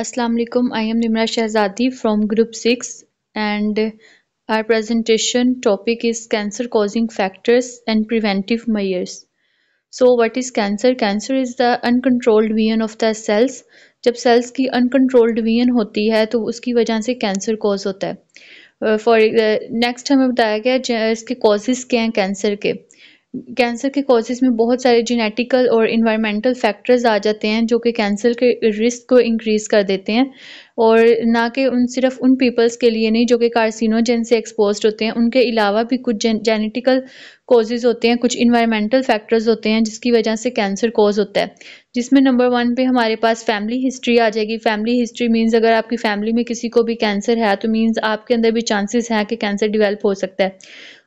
Assalamu alaikum. I am Nimra Shahzadi from Group 6 and our presentation topic is cancer causing factors and preventive measures. So what is cancer? Cancer is the uncontrolled division of the cells. जब cells की uncontrolled division होती है तो उसकी वजह से cancer cause होता है फॉर नेक्स्ट हमें बताया गया इसके causes क्या हैं कैंसर के कैंसर के कॉजेज़ में बहुत सारे जेनेटिकल और इन्वायरमेंटल फैक्टर्स आ जाते हैं, जो कि कैंसर के रिस्क को इंक्रीज़ कर देते हैं। और ना कि उन, सिर्फ़ उन पीपल्स के लिए नहीं, जो कि कार्सिनोजन से एक्सपोज होते हैं। उनके अलावा भी कुछ जेनेटिकल कॉजेज़ होते हैं, कुछ इन्वायरमेंटल फैक्टर्स होते हैं, जिसकी वजह से कैंसर कॉज होता है। जिसमें नंबर वन पे हमारे पास फैमिली हिस्ट्री आ जाएगी। फैमिली हिस्ट्री मीन्स अगर आपकी फैमिली में किसी को भी कैंसर है तो मीन्स आपके अंदर भी चांसेस हैं कि कैंसर डिवेल्प हो सकता है।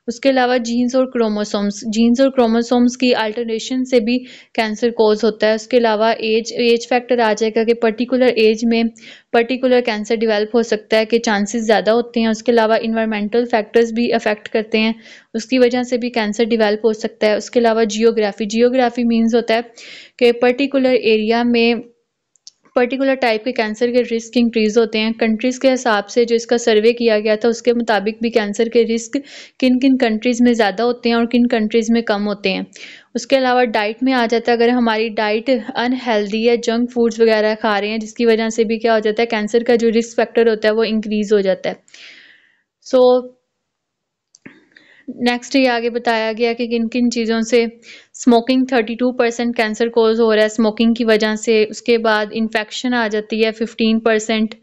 उसके अलावा जीन्स और क्रोमोसोम्स जीन्स और क्रोमोसोम्स की अल्टरनेशन से भी कैंसर कोज होता है। उसके अलावा एज एज फैक्टर आ जाएगा कि पर्टिकुलर एज में पर्टिकुलर कैंसर डेवलप हो सकता है कि चांसेस ज़्यादा होते हैं। उसके अलावा इन्वायरमेंटल फैक्टर्स भी अफेक्ट करते हैं। उसकी वजह से भी कैंसर डेवलप हो सकता है। उसके अलावा जियोग्राफी जियोग्राफी मीन्स होता है कि पर्टिकुलर एरिया में पर्टिकुलर टाइप के कैंसर के रिस्क इंक्रीज़ होते हैं। कंट्रीज़ के हिसाब से जो इसका सर्वे किया गया था उसके मुताबिक भी कैंसर के रिस्क किन किन कंट्रीज़ में ज़्यादा होते हैं और किन कंट्रीज़ में कम होते हैं। उसके अलावा डाइट में आ जाता है अगर हमारी डाइट अनहेल्दी है जंक फूड्स वगैरह खा रहे हैं जिसकी वजह से भी क्या हो जाता है कैंसर का जो रिस्क फैक्टर होता है वो इंक्रीज़ हो जाता है। सो so, नेक्स्ट ये आगे बताया गया कि किन किन चीज़ों से स्मोकिंग 32 परसेंट कैंसर कोज हो रहा है। स्मोकिंग की वजह से उसके बाद इन्फेक्शन आ जाती है। 15 परसेंट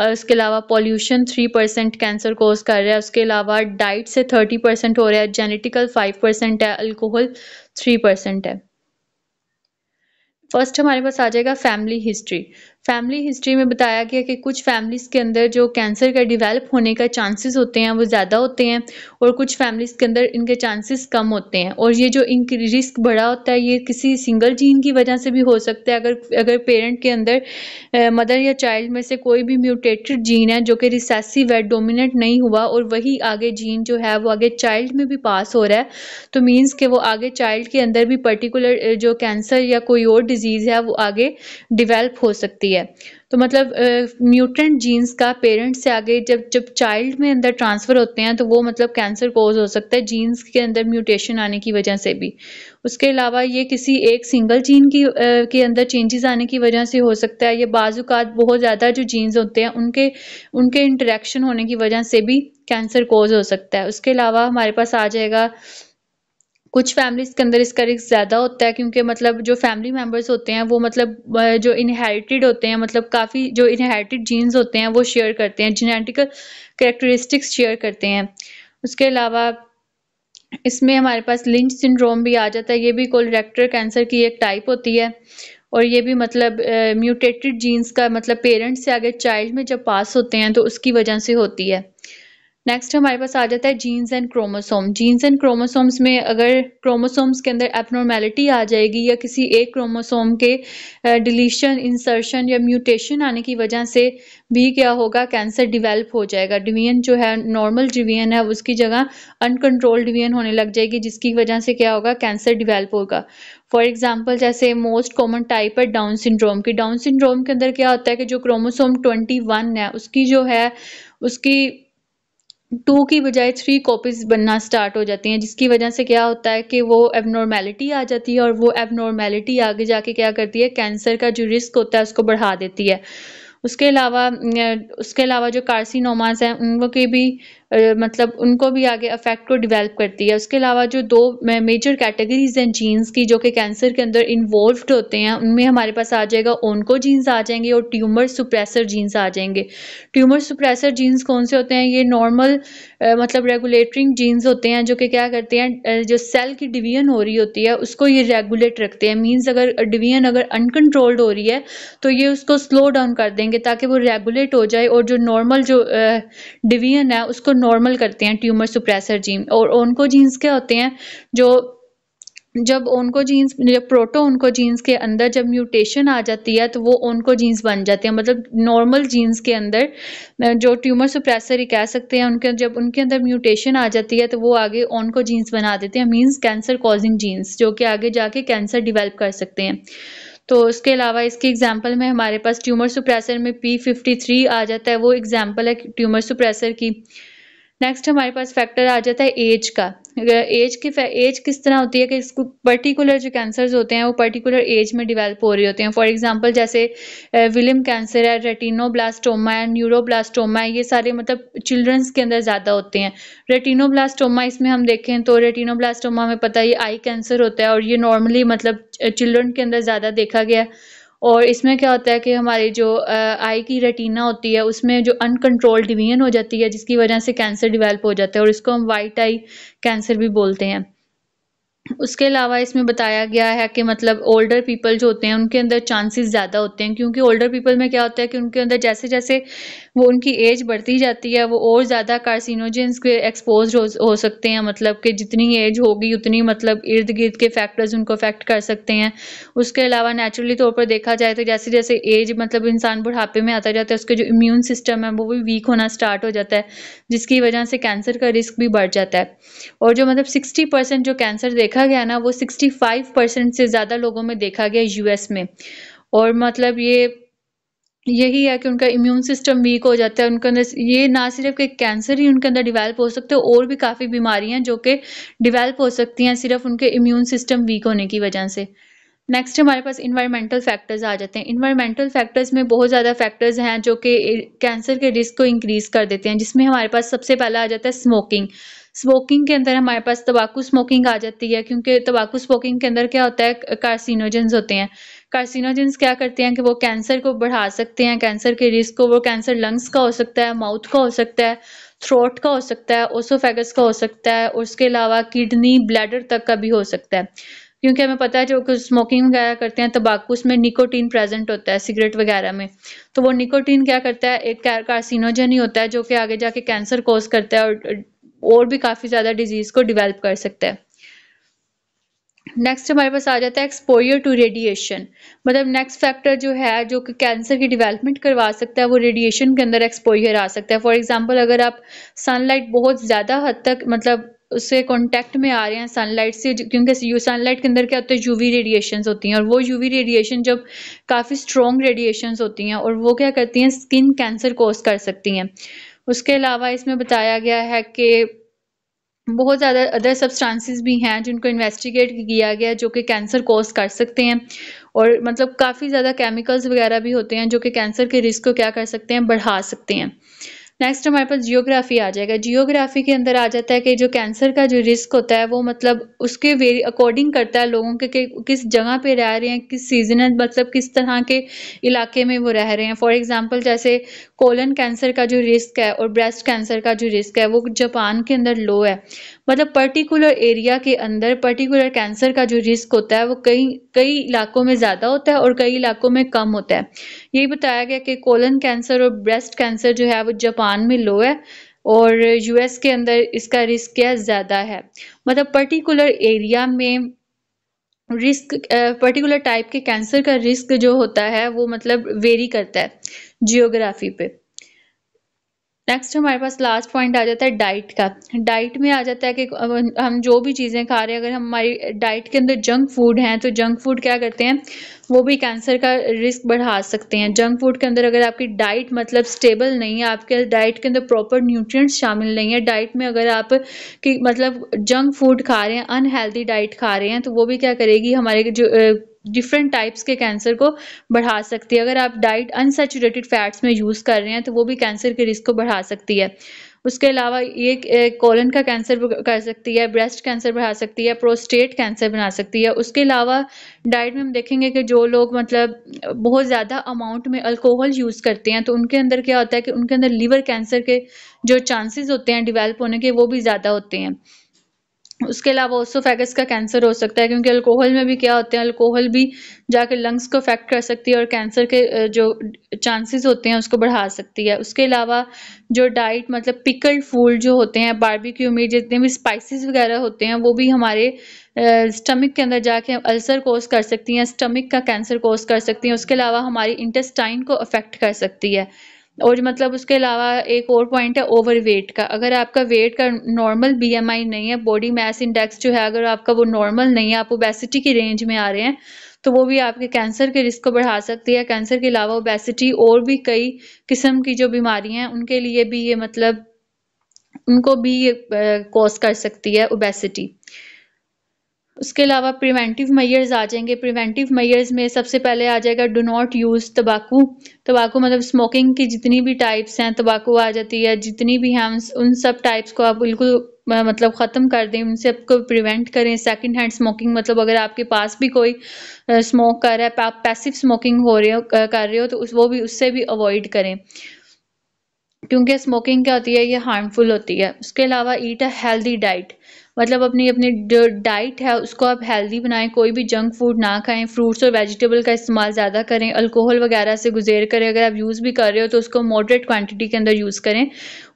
उसके अलावा पॉल्यूशन 3 परसेंट कैंसर कोज कर रहा है। उसके अलावा डाइट से 30 परसेंट हो रहा है। जेनेटिकल 5 परसेंट है। अल्कोहल 3 परसेंट है। फ़र्स्ट हमारे पास आ जाएगा फैमिली हिस्ट्री फैमिली हिस्ट्री में बताया गया कि कुछ फैमिलीज़ के अंदर जो कैंसर का डिवेल्प होने का चांसेस होते हैं, वो ज़्यादा होते हैं और कुछ फैमिलीज़ के अंदर इनके चांसेस कम होते हैं। और ये जो इनकी, रिस्क बड़ा होता है, ये किसी सिंगल जीन की वजह से भी हो सकता है। अगर अगर पेरेंट के अंदर मदर या चाइल्ड में से कोई भी म्यूटेटेड जीन है, जो कि रिसेसिव है, डोमिनेंट नहीं हुआ और वही आगे जीन जो है, वो आगे चाइल्ड में भी पास हो रहा है तो मीन्स कि वो आगे चाइल्ड के अंदर भी पर्टिकुलर जो कैंसर या कोई और डिज़ीज़ है, वो आगे डिवेल्प हो सकती है। है। तो मतलब म्यूटेंट जीन्स का पेरेंट्स से आगे जब जब चाइल्ड में अंदर ट्रांसफ़र होते हैं तो वो मतलब कैंसर कोज हो सकता है जीन्स के अंदर म्यूटेशन आने की वजह से भी। उसके अलावा ये किसी एक सिंगल जीन की आ, के अंदर चेंजेस आने की वजह से हो सकता है। ये बाज़ात बहुत ज़्यादा जो जीन्स होते हैं उनके उनके इंटरेक्शन होने की वजह से भी कैंसर कोज हो सकता है। उसके अलावा हमारे पास आ जाएगा कुछ फैमिलीज़ के अंदर इसका रिस्क ज़्यादा होता है क्योंकि मतलब जो फैमिली मेंबर्स होते हैं, वो मतलब जो इनहेरिटेड होते हैं मतलब काफ़ी जो इनहेरिटेड जीन्स होते हैं, वो शेयर करते हैं जेनेटिकल करेक्टरिस्टिक्स शेयर करते हैं। उसके अलावा इसमें हमारे पास लिंच सिंड्रोम भी आ जाता है, ये भी कोलोरेक्टर कैंसर की एक टाइप होती है और ये भी मतलब म्यूटेटेड जीन्स का मतलब पेरेंट्स से आगे चाइल्ड में जब पास होते हैं तो उसकी वजह से होती है। नेक्स्ट हमारे पास आ जाता है genes and chromosome genes and chromosomes में अगर क्रोमोसोम्स के अंदर एबनॉर्मेलिटी आ जाएगी या किसी एक क्रोमोसोम के डिलीशन इंसर्शन या म्यूटेशन आने की वजह से भी क्या होगा? कैंसर डिवेल्प हो जाएगा. डिवीज़न जो है नॉर्मल डिवीज़न है, उसकी जगह अनकंट्रोल डिवीज़न होने लग जाएगी, जिसकी वजह से क्या होगा? कैंसर डिवेल्प होगा. फॉर एग्ज़ाम्पल जैसे मोस्ट कॉमन टाइप है डाउन सिंड्रोम की. डाउन सिंड्रोम के अंदर क्या होता है कि जो क्रोमोसोम ट्वेंटी वन है, उसकी जो है, उसकी टू की बजाय थ्री कॉपीज बनना स्टार्ट हो जाती हैं, जिसकी वजह से क्या होता है कि वो एबनॉर्मेलिटी आ जाती है और वो एबनॉर्मेलिटी आगे जाके क्या करती है कैंसर का जो रिस्क होता है उसको बढ़ा देती है। उसके अलावा उसके अलावा जो कार्सिनोमास हैं उनके भी मतलब उनको भी आगे अफेक्ट को डिवेल्प करती है। उसके अलावा जो दो मेजर कैटेगरीज हैं जीन्स की, जो कि कैंसर के अंदर इन्वॉल्व होते हैं, उनमें हमारे पास आ जाएगा ओनको जीन्स आ जाएँगे और ट्यूमर सुप्रेसर जीन्स आ जाएँगे। ट्यूमर सुप्रेसर जीन्स कौन से होते हैं? ये नॉर्मल मतलब रेगुलेटरिंग जीन्स होते हैं, जो कि क्या करते हैं? जो सेल की डिवीज़न हो रही होती है, उसको ये रेगुलेट रखते हैं। मीन्स अगर डिवीज़न अगर अनकंट्रोल्ड हो रही है तो ये उसको स्लो डाउन कर देंगे ताकि वो रेगुलेट हो जाए और जो नॉर्मल जो डिवीज़न है, उसको नॉर्मल करते हैं ट्यूमर सुप्रेसर जीन और ओनको जीन्स क्या होते हैं? जो, जब ओनको जीन्स जब प्रोटो ओनको जीन्स के अंदर जब म्यूटेशन आ जाती है तो वो ओनको जीन्स बन जाते हैं। मतलब नॉर्मल जीन्स के अंदर जो ट्यूमर सुप्रेसर ही कह सकते हैं, उनके, जब उनके अंदर म्यूटेशन आ जाती है तो वो आगे ओनको जीन्स बना देते हैं। मीन्स कैंसर कॉजिंग जीन्स जो कि आगे जाके कैंसर डिवेल्प कर सकते हैं। तो उसके अलावा इसके एग्ज़ाम्पल में हमारे पास ट्यूमर सुप्रेसर में पी फिफ्टी थ्री आ जाता है। वो एग्ज़ाम्पल है ट्यूमर सुप्रेसर की। नेक्स्ट हमारे पास फैक्टर आ जाता है एज का। एज की एज किस तरह होती है कि इसको पर्टिकुलर जो कैंसर्स होते हैं, वो पर्टिकुलर एज में डिवेल्प हो रहे होते हैं। फॉर एग्जांपल जैसे विलियम कैंसर है रेटिनोब्लास्टोमा है न्यूरोब्लास्टोमा है, ये सारे मतलब चिल्ड्रंस के अंदर ज़्यादा होते हैं। रेटिनोब्लास्टोमा इसमें हम देखें तो रेटिनोब्लास्टोमा में पता है ये आई कैंसर होता है और ये नॉर्मली मतलब चिल्ड्रन के अंदर ज़्यादा देखा गया और इसमें क्या होता है कि हमारी जो आई की रेटिना होती है, उसमें जो अनकंट्रोल डिवीज़न हो जाती है, जिसकी वजह से कैंसर डिवेल्प हो जाता है, और इसको हम वाइट आई कैंसर भी बोलते हैं। उसके अलावा इसमें बताया गया है कि मतलब ओल्डर पीपल जो होते हैं, उनके अंदर चांसेस ज़्यादा होते हैं, क्योंकि ओल्डर पीपल में क्या होता है कि उनके अंदर जैसे जैसे वो उनकी एज बढ़ती जाती है वो और ज़्यादा कार्सिनोजेंस के एक्सपोज हो, हो सकते हैं मतलब कि जितनी एज होगी उतनी मतलब इर्द गिर्द के फैक्टर्स उनको अफेक्ट कर सकते हैं। उसके अलावा नेचुरली तौर पर देखा जाए तो जैसे जैसे एज मतलब इंसान बुढ़ापे में आता जाता है उसके जो इम्यून सिस्टम है वो भी वीक होना स्टार्ट हो जाता है जिसकी वजह से कैंसर का रिस्क भी बढ़ जाता है। और जो मतलब सिक्सटी परसेंट जो कैंसर देखा गया ना वो सिक्सटी फाइव परसेंट से ज़्यादा लोगों में देखा गया यूएस में। और मतलब ये यही है कि उनका इम्यून सिस्टम वीक हो जाता है, उनके अंदर ये ना सिर्फ़ एक कैंसर ही उनके अंदर डिवेल्प हो सकते हैं और भी काफ़ी बीमारियाँ जो कि डिवेल्प हो सकती हैं सिर्फ़ उनके इम्यून सिस्टम वीक होने की वजह से। नेक्स्ट हमारे पास इन्वायरमेंटल फैक्टर्स आ जाते हैं। इन्वायरमेंटल फैक्टर्स में बहुत ज़्यादा फैक्टर्स हैं जो कि कैंसर के रिस्क को इंक्रीज़ कर देते हैं, जिसमें हमारे पास सबसे पहला आ जाता है स्मोकिंग स्मोकिंग के अंदर हमारे पास तंबाकू स्मोकिंग आ जाती है, क्योंकि तबाकू स्मोकिंग के अंदर क्या होता है कार्सिनोजेंस होते हैं। कार्सिनोजेंस क्या करते हैं कि वो कैंसर को बढ़ा सकते हैं कैंसर के रिस्क को, वो कैंसर लंग्स का हो सकता है माउथ का हो सकता है थ्रोट का हो सकता है ओसोफेगस का हो सकता है और उसके अलावा किडनी ब्लैडर तक का भी हो सकता है। क्योंकि हमें पता है जो स्मोकिंग वगैरह करते हैं, तबाकू उसमें निकोटीन प्रेजेंट होता है सिगरेट वगैरह में। तो वो निकोटीन क्या करता है? एक कार्सिनोजन ही होता है जो कि आगे जाके कैंसर कोज करता है और और भी काफ़ी ज़्यादा डिज़ीज़ को डिवेल्प कर सकता है। नेक्स्ट हमारे पास आ जाता है एक्सपोजर टू रेडिएशन मतलब नेक्स्ट फैक्टर जो है, जो कि कैंसर की डेवलपमेंट करवा सकता है, वो रेडिएशन के अंदर एक्सपोजर आ सकता है. फॉर एग्जांपल अगर आप सनलाइट बहुत ज़्यादा हद तक मतलब उससे कांटेक्ट में आ रहे हैं सनलाइट से क्योंकि यू सनलाइट के अंदर क्या होता है यूवी रेडिएशन होती हैं. और वो यूवी रेडिएशन जब काफ़ी स्ट्रॉन्ग रेडिएशन होती हैं, और वो क्या करती हैं स्किन कैंसर कोज कर सकती हैं. उसके अलावा इसमें बताया गया है कि बहुत ज़्यादा अदर सब्सटेंसेस भी हैं जिनको इन्वेस्टिगेट किया गया जो कि कैंसर कोज कर सकते हैं। और मतलब काफ़ी ज़्यादा केमिकल्स वगैरह भी होते हैं जो कि कैंसर के रिस्क को क्या कर सकते हैं, बढ़ा सकते हैं। नेक्स्ट हमारे पास जियोग्राफी आ जाएगा। जियोग्राफी के अंदर आ जाता है कि जो कैंसर का जो रिस्क होता है, वो मतलब उसके वेरी अकॉर्डिंग करता है लोगों के कि किस जगह पे रह रहे हैं, किस सीजनल मतलब किस तरह के इलाके में वो रह रहे हैं। फॉर एग्जांपल जैसे कोलन कैंसर का जो रिस्क है और ब्रेस्ट कैंसर का जो रिस्क है, वो जापान के अंदर लो है। मतलब पर्टिकुलर एरिया के अंदर पर्टिकुलर कैंसर का जो रिस्क होता है, वो कई कई इलाकों में ज़्यादा होता है और कई इलाकों में कम होता है। यही बताया गया कि कोलन कैंसर और ब्रेस्ट कैंसर जो है, वो जापान में लो है और यूएस के अंदर इसका रिस्क क्या ज़्यादा है। मतलब पर्टिकुलर एरिया में रिस्क पर्टिकुलर टाइप के कैंसर का रिस्क जो होता है, वो मतलब वेरी करता है जियोग्राफी पे। नेक्स्ट हमारे पास लास्ट पॉइंट आ जाता है डाइट का। डाइट में आ जाता है कि हम जो भी चीज़ें खा रहे हैं, अगर हमारी डाइट के अंदर जंक फ़ूड हैं तो जंक फ़ूड क्या करते हैं? वो भी कैंसर का रिस्क बढ़ा सकते हैं। जंक फ़ूड के अंदर अगर आपकी डाइट मतलब स्टेबल नहीं है, आपके डाइट के अंदर प्रॉपर न्यूट्रिएंट्स शामिल नहीं है डाइट में अगर आप कि मतलब जंक फ़ूड खा रहे हैं अनहेल्दी डाइट खा रहे हैं तो वो भी क्या करेगी? हमारे जो डिफरेंट टाइप्स के कैंसर को बढ़ा सकती है। अगर आप डाइट अनसेचुरेटेड फैट्स में यूज़ कर रहे हैं तो वो भी कैंसर के रिस्क को बढ़ा सकती है। उसके अलावा ये कोलन का कैंसर कर सकती है ब्रेस्ट कैंसर बढ़ा सकती है प्रोस्टेट कैंसर बना सकती है। उसके अलावा डाइट में हम देखेंगे कि जो लोग मतलब बहुत ज़्यादा अमाउंट में अल्कोहल यूज़ करते हैं तो उनके अंदर क्या होता है कि उनके अंदर लीवर कैंसर के जो चांसेस होते हैं डिवेल्प होने के, वो भी ज़्यादा होते हैं। उसके अलावा ओसोफेगस का कैंसर हो सकता है, क्योंकि अल्कोहल में भी क्या होते हैं अल्कोहल भी जाकर लंग्स को अफेक्ट कर सकती है और कैंसर के जो चांसेस होते हैं उसको बढ़ा सकती है। उसके अलावा जो डाइट मतलब पिकल्ड फ़ूड जो होते हैं बारबेक्यू में जितने भी स्पाइसेस वगैरह होते हैं, वो भी हमारे स्टमक के अंदर जाके अल्सर कोस कर सकती हैं स्टमक का कैंसर कोस कर सकती हैं। उसके अलावा हमारी इंटेस्टाइन को अफेक्ट कर सकती है। और मतलब उसके अलावा एक और पॉइंट है ओवर वेट का। अगर आपका वेट का नॉर्मल बीएमआई नहीं है बॉडी मास इंडेक्स जो है, अगर आपका वो नॉर्मल नहीं है, आप ओबेसिटी की रेंज में आ रहे हैं तो वो भी आपके कैंसर के रिस्क को बढ़ा सकती है। कैंसर के अलावा ओबेसिटी और भी कई किस्म की जो बीमारियाँ हैं, उनके लिए भी ये मतलब उनको भी ये कॉज कर सकती है ओबेसिटी उसके अलावा प्रिवेंटिव मैयर्स आ जाएँगे। प्रिवेंटिव मैयर्स में सबसे पहले आ जाएगा डो नॉट यूज़ तबाकू। तबाकू मतलब स्मोकिंग की जितनी भी टाइप्स हैं, तबाकू आ जाती है। जितनी भी हैं उन सब टाइप्स को आप बिल्कुल मतलब ख़त्म कर दें उनसे आपको प्रिवेंट करें। सेकंड हैंड स्मोकिंग मतलब अगर आपके पास भी कोई स्मोक कर रहा है, आप पैसिव स्मोकिंग हो रहे हो कर रहे हो तो उस, वो भी, उससे भी अवॉइड करें। क्योंकि स्मोकिंग क्या होती है? ये हार्मफुल होती है। उसके अलावा ईट अ हेल्दी डाइट मतलब अपनी अपनी जो डाइट है, उसको आप हेल्दी बनाएँ। कोई भी जंक फ़ूड ना खाएँ। फ्रूट्स और वेजिटेबल का इस्तेमाल ज़्यादा करें। अल्कोहल वगैरह से गुजेर करें। अगर आप यूज़ भी कर रहे हो तो उसको मॉडरेट क्वांटिटी के अंदर यूज़ करें।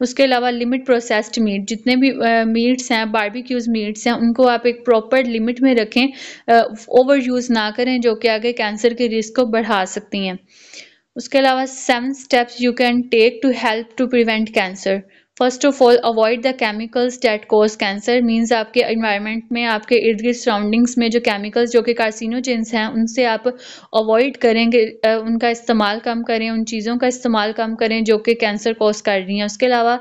उसके अलावा लिमिट प्रोसेस्ड मीट जितने भी मीट्स हैं बारबेक्यूज़ मीट्स हैं, उनको आप एक प्रॉपर लिमिट में रखें। ओवर यूज़ ना करें, जो कि आगे कैंसर के रिस्क को बढ़ा सकती हैं। उसके अलावा seven steps you can take to help to prevent cancer first of all avoid the chemicals that cause cancer means आपके इन्वायरमेंट में, आपके इर्द गिर्द सराउंडिंग्स में जो केमिकल्स जो कि कार्सिनोजेंस हैं, उनसे आप अवॉइड करेंगे उनका इस्तेमाल कम करें, उन चीज़ों का इस्तेमाल कम करें जो कि कैंसर कोज कर रही हैं। उसके अलावा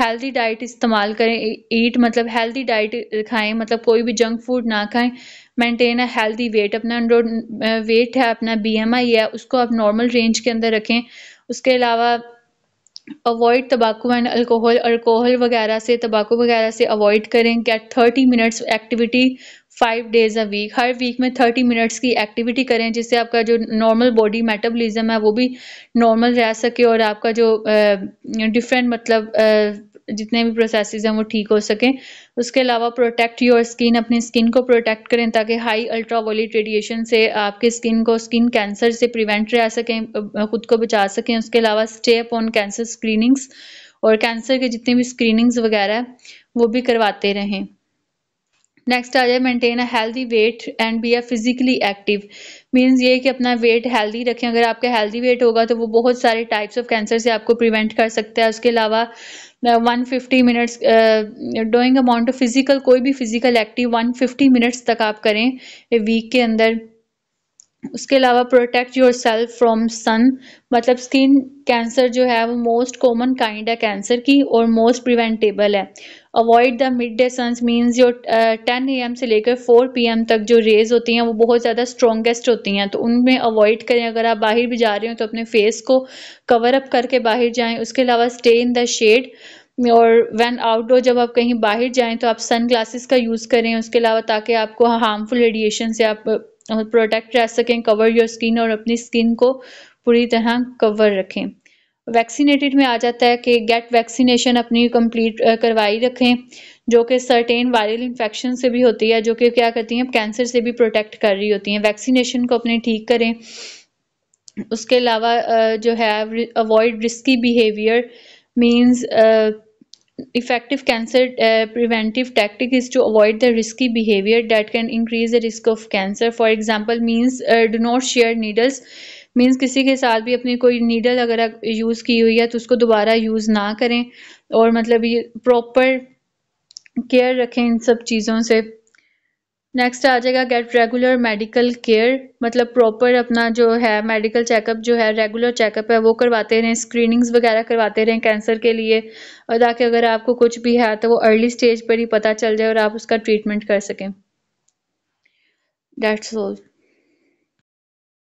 हेल्दी डाइट इस्तेमाल करें ईट मतलब हेल्दी डाइट खाएँ मतलब कोई भी जंक फ़ूड ना खाएँ। मेंटेन अ हेल्दी वेट अपना वेट है, अपना बीएमआई है, उसको आप नॉर्मल रेंज के अंदर रखें। उसके अलावा अवॉइड तंबाकू एंड अल्कोहल अल्कोहल वगैरह से, तंबाकू वगैरह से अवॉइड करें। Get thirty minutes activity five days a week her week में थर्टी मिनट्स की एक्टिविटी करें, जिससे आपका जो नॉर्मल बॉडी मेटाबॉलिज्म है, वो भी नॉर्मल रह सके और आपका जो डिफरेंट मतलब जितने भी प्रोसेस हैं वो ठीक हो सकें। उसके अलावा प्रोटेक्ट योर स्किन अपनी स्किन को प्रोटेक्ट करें ताकि हाई अल्ट्रावोलेट रेडिएशन से आपके स्किन को स्किन कैंसर से प्रिवेंट रह सकें खुद को बचा सकें। उसके अलावा स्टे अपॉन कैंसर स्क्रीनिंग्स और कैंसर के जितने भी स्क्रीनिंग्स वगैरह वो भी करवाते रहें। नेक्स्ट आ जाए maintain a healthy weight and be a physically active means ये कि अपना वेट हेल्दी रखें। अगर आपका हेल्दी वेट होगा तो वो बहुत सारे टाइप्स ऑफ़ कैंसर से आपको प्रिवेंट कर सकता है। उसके अलावा one fifty minutes doing amount of physical कोई भी physical active one fifty minutes तक आप करें वीक के अंदर। उसके अलावा protect yourself from sun मतलब स्किन कैंसर जो है, वो मोस्ट कॉमन काइंड है कैंसर की, और मोस्ट प्रिवेंटेबल है। Avoid the midday suns means जो टेन ए एम से लेकर फोर पी एम तक जो रेज होती हैं, वो बहुत ज़्यादा स्ट्रॉन्गेस्ट होती हैं। तो उनमें अवॉइड करें। अगर आप बाहर भी जा रहे हो तो अपने फेस को कवर अप करके बाहर जाएँ। उसके अलावा स्टे इन द शेड और व्हेन आउटडोर जब आप कहीं बाहर जाएँ तो आप सन ग्लासेस का यूज़ करें। उसके अलावा ताकि आपको हार्मफुल रेडिएशन से आप प्रोटेक्ट रह सकें। कवर योर स्किन और अपनी स्किन को पूरी तरह कवर रखें। वैक्सीनेटेड में आ जाता है कि गेट वैक्सीनेशन अपनी कंप्लीट करवाई रखें, जो कि सर्टेन वायरल इन्फेक्शन से भी होती है, जो कि क्या करती हैं कैंसर से भी प्रोटेक्ट कर रही होती हैं। वैक्सीनेशन को अपने ठीक करें। उसके अलावा जो है avoid risky behaviour means effective cancer preventive tactic is to avoid the risky behaviour that can increase the risk of cancer for example means do not share needles means किसी के साथ भी अपनी कोई नीडल अगर यूज़ की हुई है तो उसको दोबारा यूज़ ना करें। और मतलब ये प्रॉपर केयर रखें इन सब चीज़ों से। नेक्स्ट आ जाएगा गेट रेगुलर मेडिकल केयर मतलब प्रॉपर अपना जो है मेडिकल चेकअप जो है रेगुलर चेकअप है, वो करवाते रहें। स्क्रीनिंग्स वगैरह करवाते रहें कैंसर के लिए। और ताकि अगर आपको कुछ भी है तो वो अर्ली स्टेज पर ही पता चल जाए और आप उसका ट्रीटमेंट कर सकें। That's all